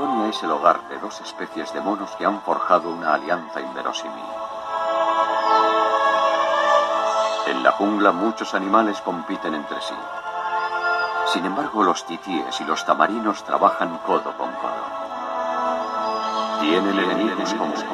Es el hogar de dos especies de monos que han forjado una alianza inverosímil. En la jungla muchos animales compiten entre sí. Sin embargo, los titíes y los tamarinos trabajan codo con codo. Tienen enemigos comunes.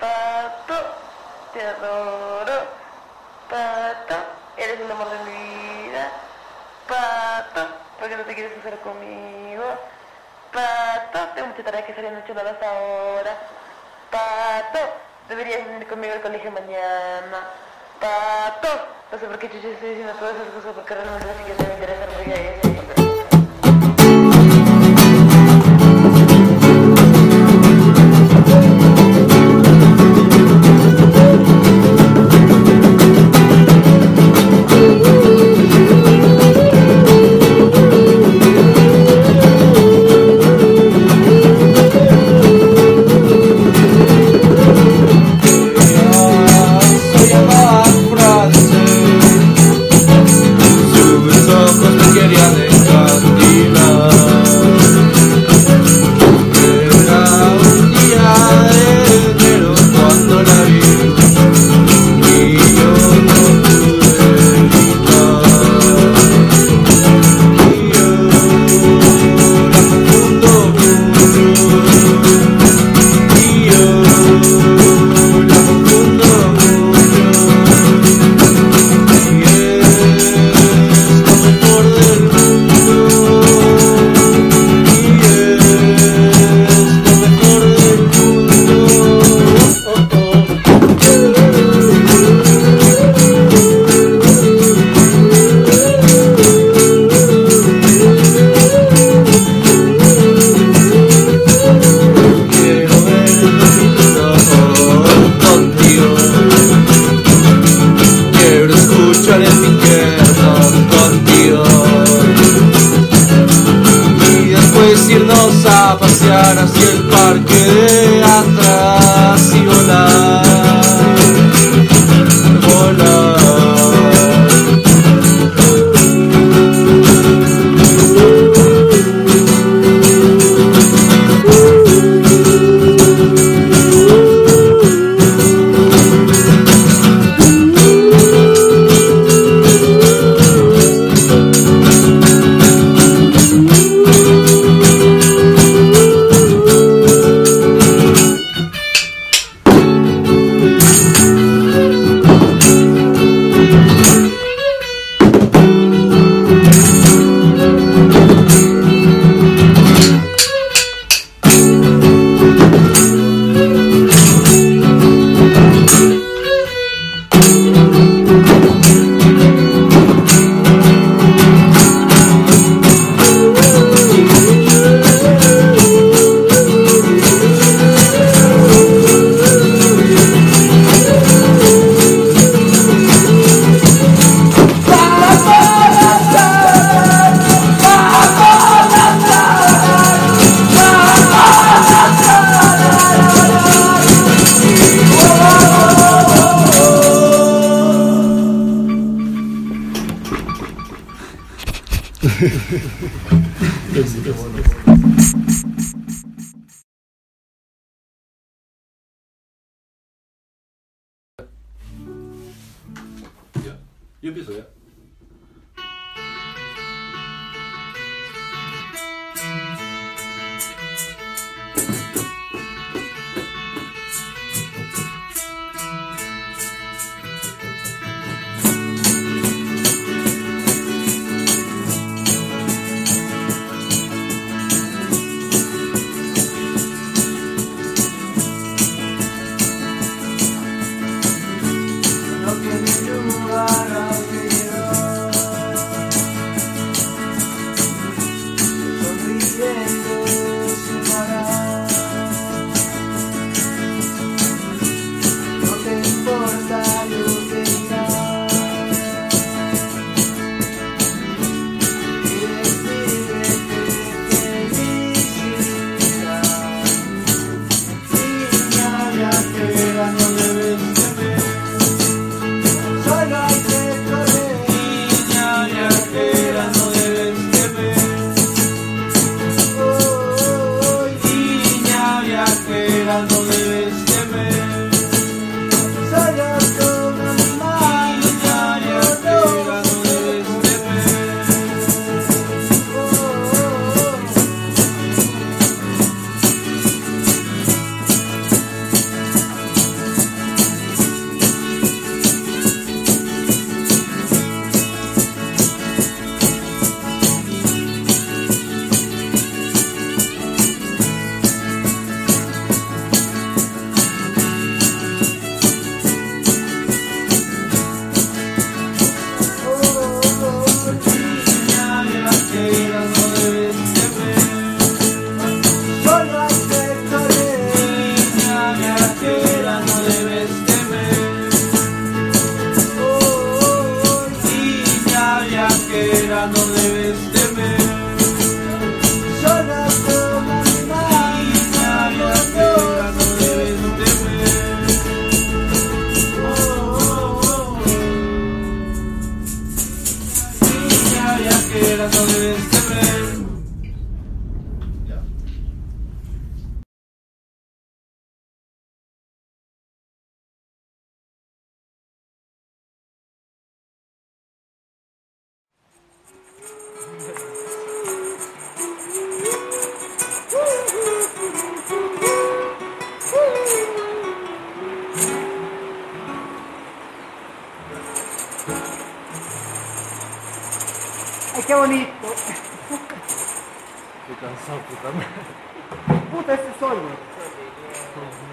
Pato, te adoro. Pato, eres el amor de mi vida. Pato, ¿por qué no te quieres hacer conmigo? Pato, tengo mucha tarea que ocho horas ahora. Pato, deberías venir conmigo al colegio mañana. Pato, no sé por qué chucha estoy diciendo todas esas cosas porque realmente ni siquiera me interesa porque escuchar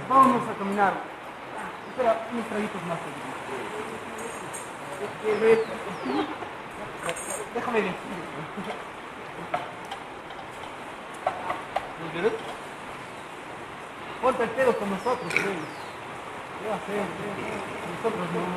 Vámonos a caminar. Espera, unos traguitos más. Déjame decir. Ponte el pedo con nosotros, güey. ¿Qué va a hacer? Nosotros no, no.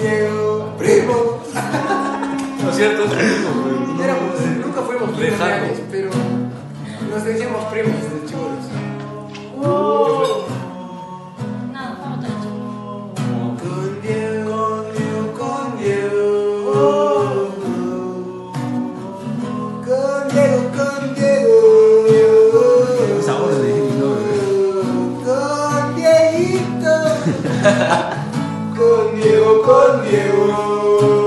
Diego, primo nunca fuimos primos pero nos decíamos primos de chicos. Con Diego, con Diego, con Diego, con Diego. Diego, con Con Diego, con Diego.